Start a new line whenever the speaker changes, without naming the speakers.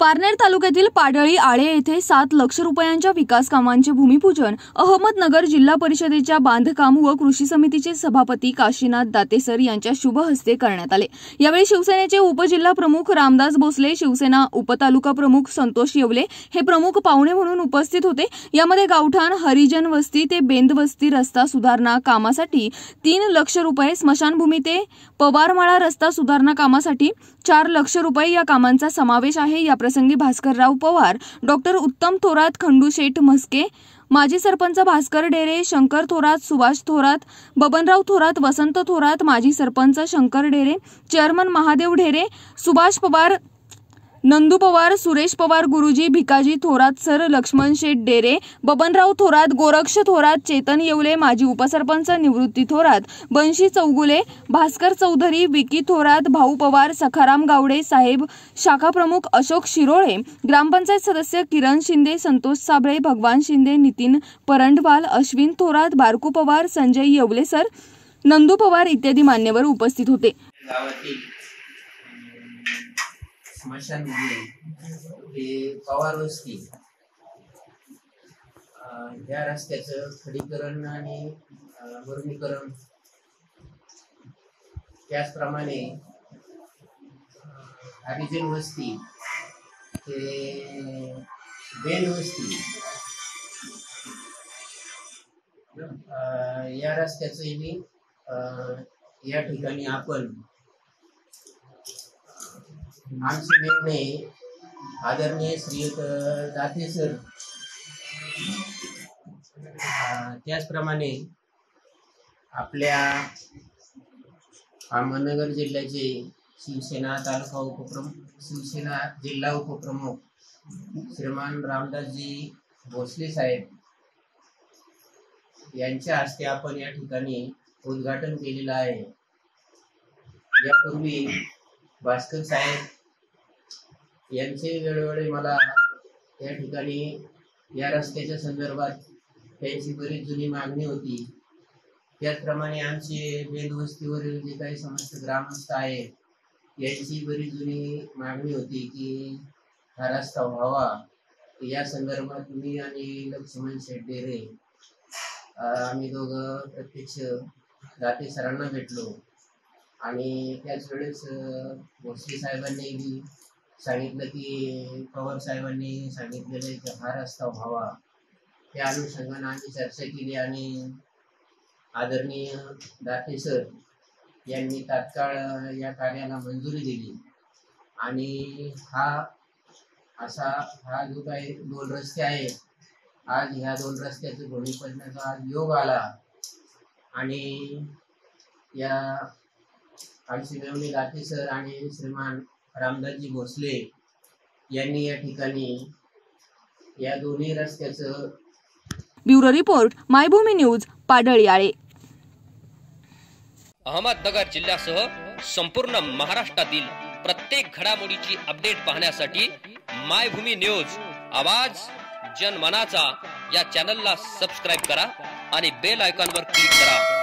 पारनेर तालुक्यातील पाडळी आळे येथे सात लक्ष रुपयांच्या विकास कामांचे भूमिपूजन अहमदनगर जिल्हा परिषदेच्या बांधकाम व कृषी समितीचे सभापती काशीनाथ दातेसर यांच्या शुभ हस्ते करण्यात आले. यावेळी शिवसेनेचे उपजिल्हा प्रमुख रामदास भोसले शिवसेना उपतालुका प्रमुख संतोष येवले हे प्रमुख पाहुणे म्हणून उपस्थित होते. यामध्ये गावठाण हरिजन वस्ती ते बेंद वस्ती रस्ता सुधारणा कामासाठी तीन लक्ष रुपये स्मशानभूमी ते पवारमाळा रस्ता सुधारणा कामासाठी चार लक्ष रुपये या कामांचा समावेश आहे. या प्रसंगी भास्करराव पवार डॉक्टर उत्तम थोरात खंडू शेठ म्हस्के माजी सरपंच भास्कर डेरे शंकर थोरात सुभाष थोरात बबनराव थोरात वसंत थोरात माजी सरपंच शंकर डेरे चेअरमन महादेव ढेरे सुभाष पवार नंदू पवार सुरेश पवार गुरुजी भिकाजी थोरात सर लक्ष्मण शेठ डेरे बबनराव थोरात गोरक्ष थोरात चेतन येवले माजी उपसरपंच निवृत्ती थोरात बंशी चौगुले भास्कर चौधरी विकी थोरात भाऊ पवार सखाराम गावडे साहेब शाखा प्रमुख अशोक शिरोळे ग्रामपंचायत सदस्य किरण शिंदे संतोष साबळे भगवान शिंदे नितीन परंडवाल अश्विन थोरात बारकू पवार संजय येवले सर नंदू पवार इत्यादी मान्यवर उपस्थित होते.
स्मशान स्मशानभूमी हे पवार वस्ती. या रस्त्याचं खडीकरण आणि अं, त्याचप्रमाणे हरिजन वस्ती. ते बेन वस्ती. अं, या रस्त्याचंही अं, या ठिकाणी आपण आमचे निर्णय आदरणीय श्रीयुत दाते सर. त्याचप्रमाणे आपल्या अहमदनगर जिल्ह्याचे शिवसेना तालुका उपप्रमुख शिवसेना जिल्हा उपप्रमुख श्रीमान रामदासजी भोसले साहेब यांच्या हस्ते आपण या ठिकाणी उद्घाटन केलेलं आहे. यापूर्वी भास्कर साहेब यांचे वेळोवेळी मला या ठिकाणी या रस्त्याच्या संदर्भात त्यांची बरीच जुनी मागणी होती. त्याचप्रमाणे आमचे बेदवस्तीवरील जे काही समस्त ग्रामस्थ आहेत यांची बरीच जुनी मागणी होती की हा रस्ता व्हावा. या संदर्भात मी आणि लक्ष्मण शेट्टेरे आम्ही दोघं प्रत्यक्ष दाते सरांना भेटलो. आणि त्याच वेळेस भोसले साहेबांनी सांगितलं की पवार साहेबांनी सांगितलेले की हा रस्ता व्हावा. त्या अनुषंगानं आम्ही चर्चा केली आणि आदरणीय दाते सर यांनी तात्काळ या कार्याला मंजुरी दिली. आणि हा असा हा जो काही दोन रस्ते आहेत आज ह्या दोन रस्त्याचं भूमिपूजनाचा आज योग आला. आणि या आमचे मेवणी दाते सर आणि श्रीमान रामदासजी भोसले यांनी या ठिकाणी या दोन्ही रस्त्याचं
bureau report Maybhumi news Padalyale
Ahmednagar जिल्ह्यासह संपूर्ण महाराष्ट्रातील प्रत्येक घडामोडीची अपडेट पाहण्यासाठी मायभूमी न्यूज आवाज जनमनाचा या चॅनलला सबस्क्राईब करा आणि बेल आयकॉनवर क्लिक करा.